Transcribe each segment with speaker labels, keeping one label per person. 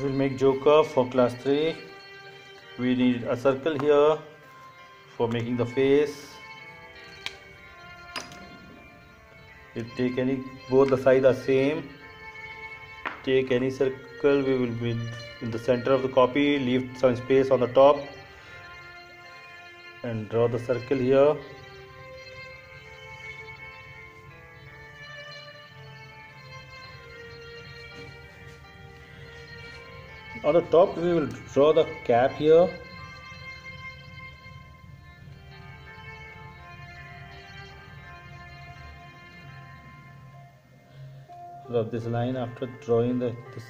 Speaker 1: we'll make joker for class 3 we need a circle here for making the face. You take any both the sides are same. Take any circle we will be in the center of the copy leave some space on the top. And draw the circle here on the top we will draw the cap here. Rub this line after drawing the this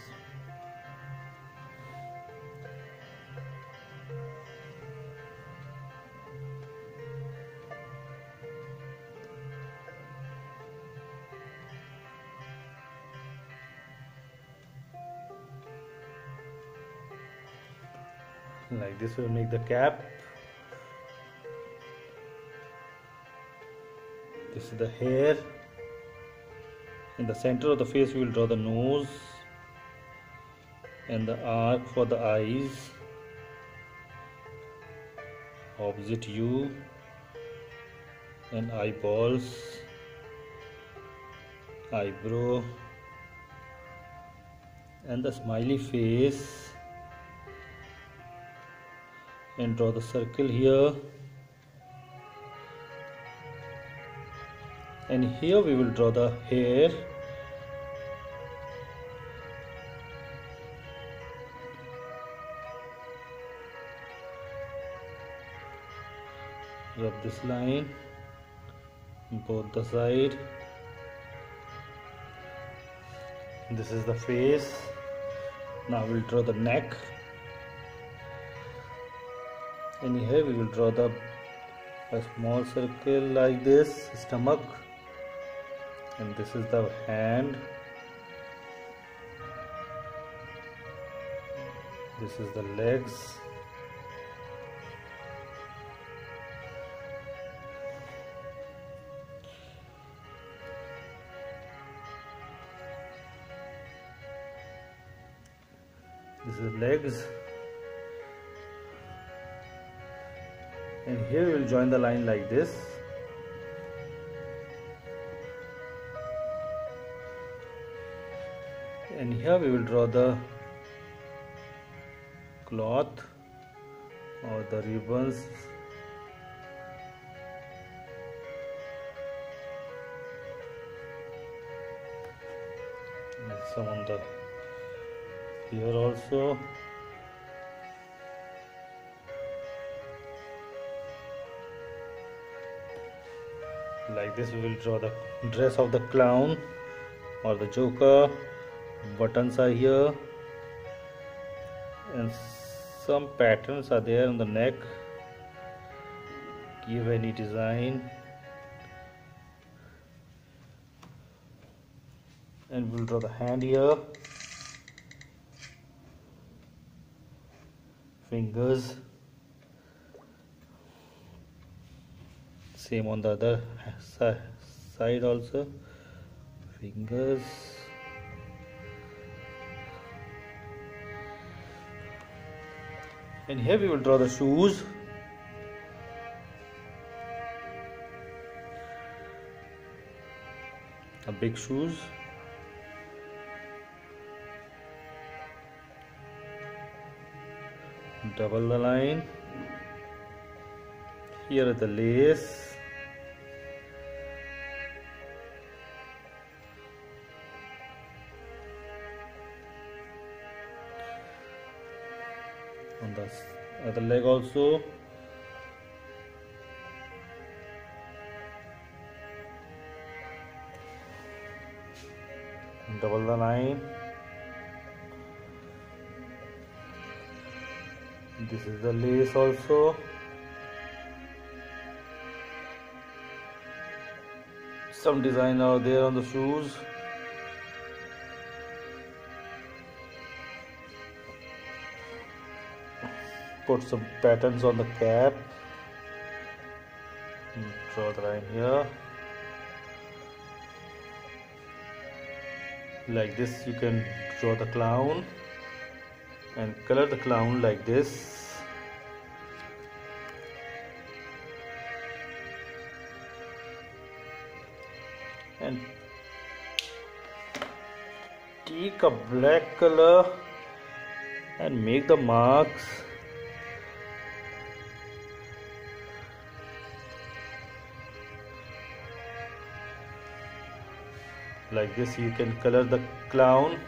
Speaker 1: like this will make the cap. This is the hair. In the center of the face we will draw the nose and the arc for the eyes. Opposite you and eyeballs. Eyebrow. And the smiley face and draw the circle here. And here we will draw the hair. Rub this line both the side. This is the face. Now we'll draw the neck and here we will draw the a small circle like this stomach. And this is the hand. This is the legs. This is legs and here we will join the line like this. And here we will draw the cloth or the ribbons. And some on the here also like this we will draw the dress of the clown or the joker. Buttons are here. And some patterns are there on the neck. Give any design. And we'll draw the hand here. Fingers same on the other side also. Fingers. And here we will draw the shoes. A big shoes. Double the line. Here is the lace the other leg also double the line this is the lace also some design out there on the shoes put some patterns on the cap. Hmm, draw the line here. Like this you can draw the clown and color the clown like this. And take a black color and make the marks like this you can color the clown.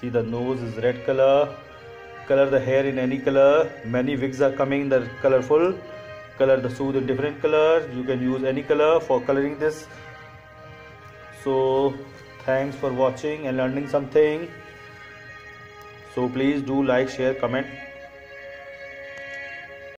Speaker 1: See the nose is red color. Color the hair in any color. Many wigs are coming the colorful. Color the suit in different colors. You can use any color for coloring this. So thanks for watching and learning something. So please do like share comment